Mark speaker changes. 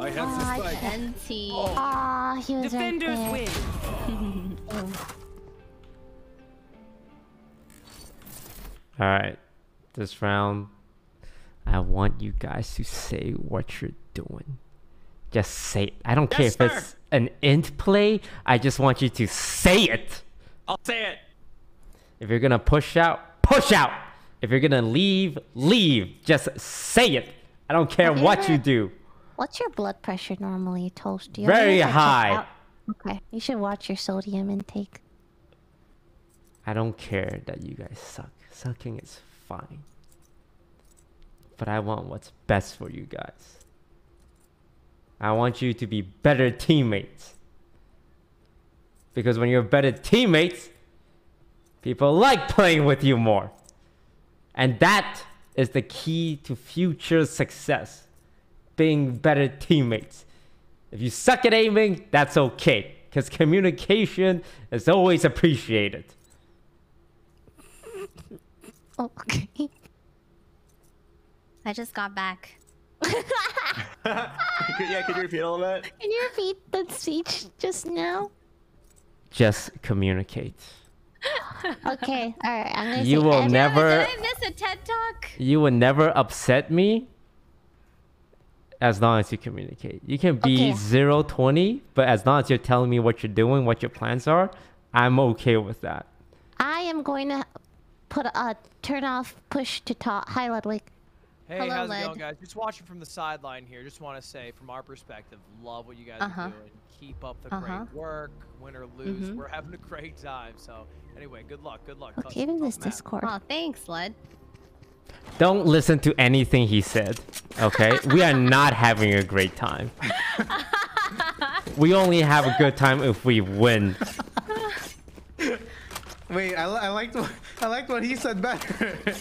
Speaker 1: I have the
Speaker 2: Ah,
Speaker 1: spike.
Speaker 3: Plenty.
Speaker 2: Ah, he was
Speaker 4: Defenders
Speaker 2: right there.
Speaker 4: win.
Speaker 5: All right, this round, I want you guys to say what you're doing. Just say it. I don't care
Speaker 1: Yes,
Speaker 5: if it's an int play. I just want you to say it.
Speaker 1: I'll say it.
Speaker 5: If you're gonna push out, push out. If you're gonna leave, leave. Just say it. I don't care what you do.
Speaker 2: What's your blood pressure normally, Toast? Do you
Speaker 5: Very high.
Speaker 2: Okay, you should watch your sodium intake.
Speaker 5: I don't care that you guys suck. Sucking is fine. But I want what's best for you guys. I want you to be better teammates. Because when you're better teammates, people like playing with you more. And that is the key to future success. Being better teammates. If you suck at aiming, that's okay. Because communication is always appreciated.
Speaker 2: Oh, okay.
Speaker 3: I just got back.
Speaker 6: yeah, could you repeat all of that?
Speaker 2: Can you repeat the speech just now?
Speaker 5: Just communicate.
Speaker 2: Okay, alright, I'm gonna
Speaker 5: You
Speaker 2: say
Speaker 5: will never-
Speaker 3: Did I miss a TED talk?
Speaker 5: You will never upset me as long as you communicate. You can be
Speaker 2: Okay.
Speaker 5: zero twenty, but as long as you're telling me what you're doing, what your plans are, I'm okay with that.
Speaker 2: I am going to put a turn off push to talk. Hi, Ludwig.
Speaker 7: Hey,
Speaker 3: Hello,
Speaker 7: how's it going, guys? Just watching from the sideline here. Just want to say, from our perspective, love what you guys
Speaker 3: Uh-huh.
Speaker 7: are doing. Keep up the
Speaker 3: Uh-huh.
Speaker 7: great work. Win or lose,
Speaker 3: Mhm.
Speaker 7: we're having a great time. So, anyway, good luck. Good luck.
Speaker 2: Okay, in this Discord.
Speaker 3: Oh, thanks, Led.
Speaker 5: Don't listen to anything he said. Okay? we are not having a great time. we only have a good time if we win.
Speaker 8: Wait, I, I liked what I liked what he said better.